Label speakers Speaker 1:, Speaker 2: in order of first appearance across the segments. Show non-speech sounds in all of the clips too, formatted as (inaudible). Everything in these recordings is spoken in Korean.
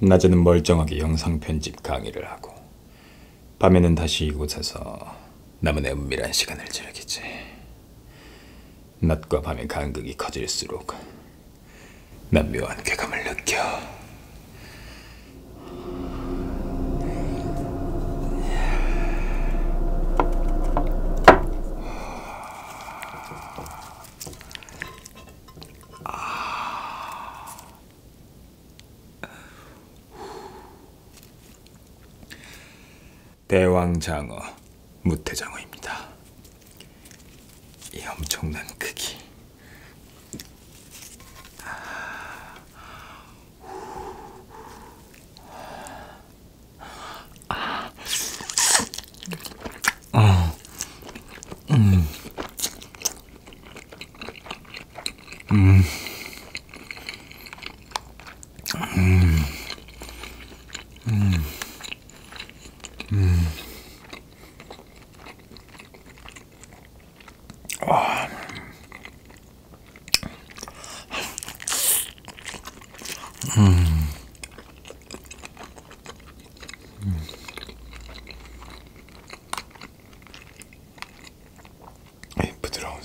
Speaker 1: 낮에는 멀쩡하게 영상 편집 강의를 하고 밤에는 다시 이곳에서 나만의 은밀한 시간을 즐기지. 낮과 밤의 간극이 커질수록 난 묘한 쾌감을 느껴. 대왕장어, 무태장어입니다. 이 엄청난 크기. 이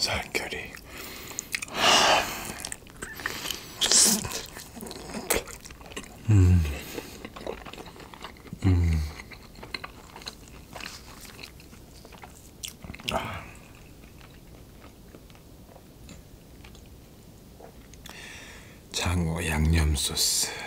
Speaker 1: 살결이. 장어 양념 소스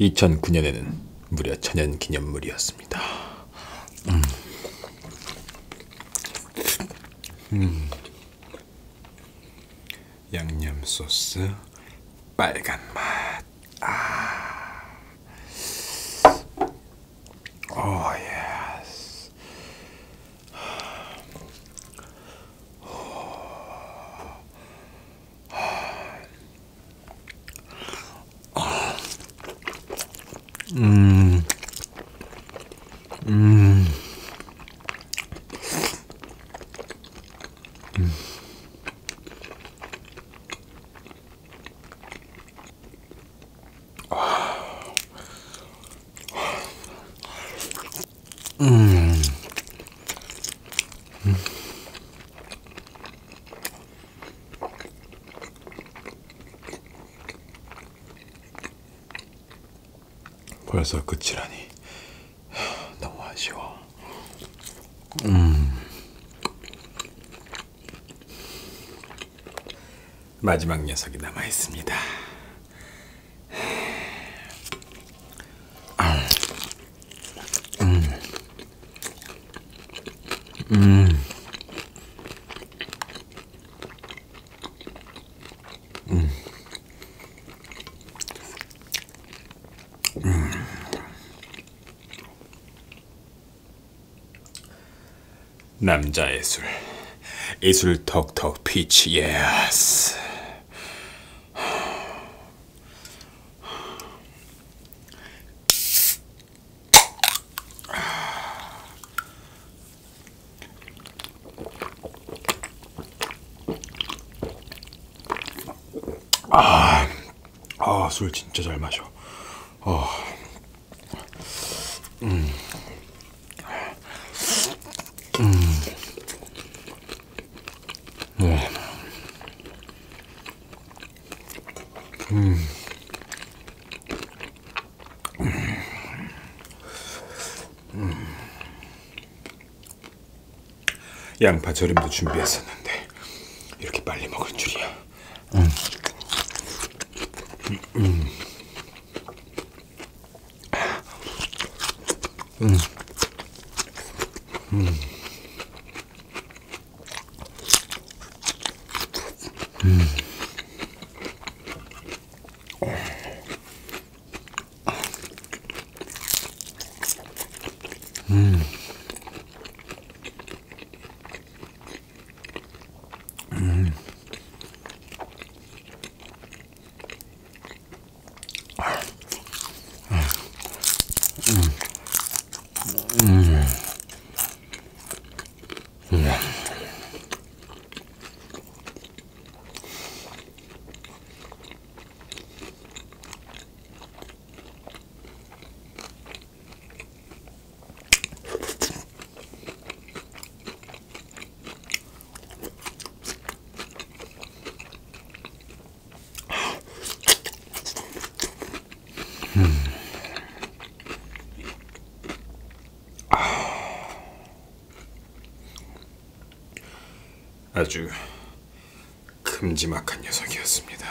Speaker 1: (2009년에는) 무려 천연 기념물이었습니다 양념 소스 빨간 맛. 아. Oh, 벌써 끝이라니 (sighs) 너무 아쉬워. 마지막 녀석이 남아 있습니다. 남자의 술. 이술 톡톡 피치 예스. 아, 술 진짜 잘 마셔. 양파 절임도 준비했었는데 이렇게 빨리 먹을 줄이야. 음. 음. 음. Mm. 아주 큼지막한 녀석이었습니다.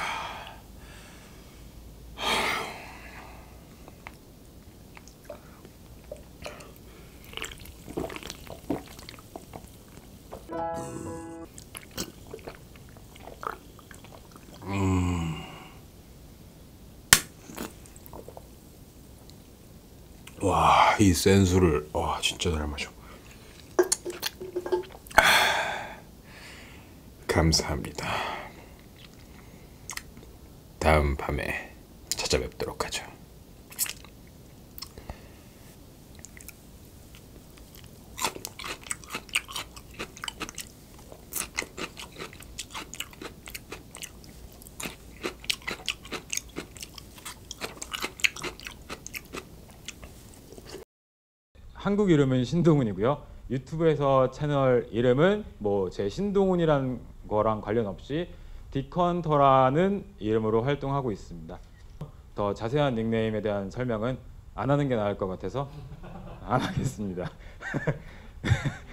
Speaker 1: 와, 이센 술을 와 진짜 잘 마셔. 감사합니다. 다음 밤에 찾아뵙도록 하죠.
Speaker 2: 한국 이름은 신동훈이고요. 유튜브에서 채널 이름은 뭐 제 신동훈이란 거랑 관련 없이 디컨터라는 이름으로 활동하고 있습니다. 더 자세한 닉네임에 대한 설명은 안 하는 게 나을 것 같아서 안 하겠습니다. (laughs)